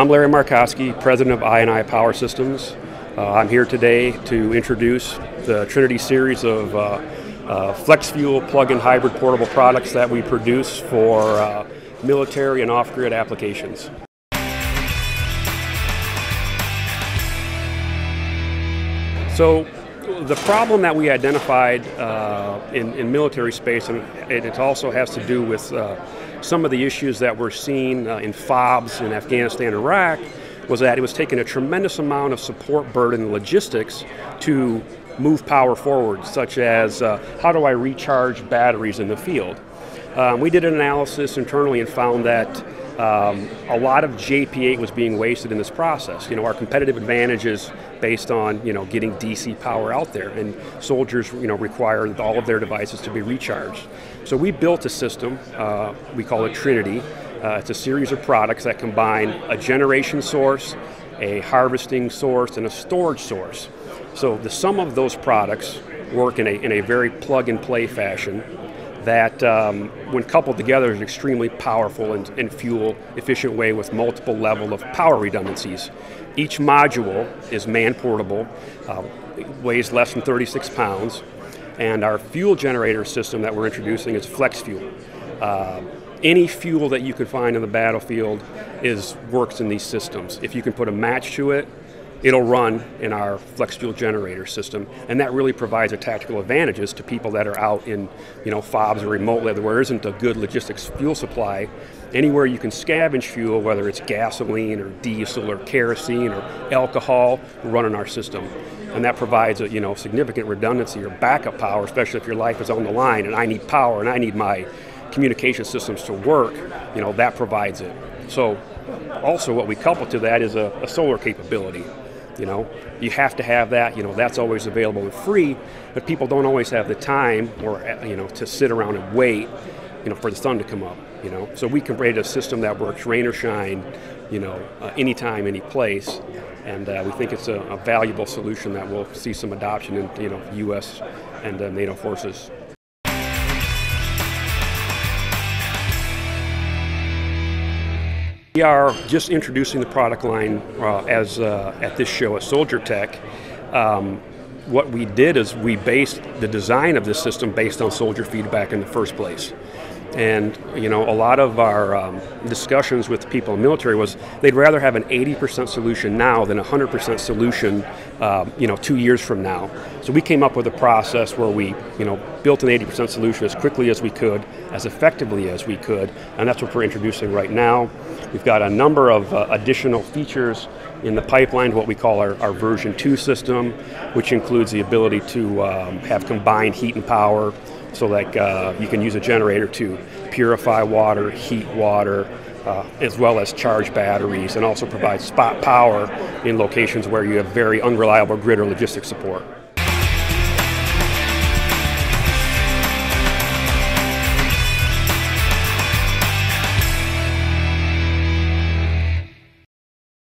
I'm Larry Markoski, president of INI Power Systems. Uh, I'm here today to introduce the Trinity series of uh, uh, flex fuel plug-in hybrid portable products that we produce for uh, military and off-grid applications. So the problem that we identified uh, in, in, military space, and it also has to do with uh, some of the issues that we're seeing uh, in FOBs in Afghanistan and Iraq, was that it was taking a tremendous amount of support burden logistics to move power forward, such as uh, how do I recharge batteries in the field? Um, we did an analysis internally and found that um, a lot of JP8 was being wasted in this process. You know, our competitive advantage is based on you know getting DC power out there, and soldiers you know require all of their devices to be recharged. So we built a system. Uh, we call it Trinity. Uh, it's a series of products that combine a generation source, a harvesting source, and a storage source. So the sum of those products work in a, in a very plug and play fashion that, um, when coupled together, is an extremely powerful and, and, fuel efficient way with multiple level of power redundancies. Each module is man portable, uh, weighs less than 36 pounds, and our fuel generator system that we're introducing is flex fuel. Uh, any fuel that you can find in the battlefield is works in these systems. If you can put a match to it, it'll run in our flex fuel generator system, and that really provides a tactical advantages to people that are out in, you know, fobs or remote where there isn't a good logistics fuel supply. Anywhere you can scavenge fuel, whether it's gasoline or diesel or kerosene or alcohol, run in our system, and that provides a you know significant redundancy or backup power, especially if your life is on the line and I need power and I need my communication systems to work. You know that provides it. So also what we couple to that is a, a solar capability. You know, you have to have that. You know, that's always available and free, but people don't always have the time or you know to sit around and wait, you know, for the sun to come up. You know, so we can create a system that works rain or shine, you know, uh, anytime, any place, and uh, we think it's a, a, valuable solution that will see some adoption in you know U.S. and uh, NATO forces. We are just introducing the product line uh, as uh, at this show at Soldier Tech. Um, what we did is we based the design of this system based on soldier feedback in the first place. And you know, a lot of our um, discussions with people in the military was they'd rather have an 80% solution now than a 100% solution, uh, you know, two years from now. So we came up with a process where we, you know, built an 80% solution as quickly as we could, as effectively as we could, and that's what we're introducing right now. We've got a number of uh, additional features in the pipeline, what we call our, our version 2 system, which includes the ability to um, have combined heat and power, so like uh, you can use a generator to purify water, heat water, uh, as well as charge batteries, and also provide spot power in locations where you have very unreliable grid or logistics support.